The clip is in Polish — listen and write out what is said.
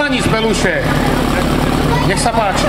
Polani z Beluszy. Niech zapaczy.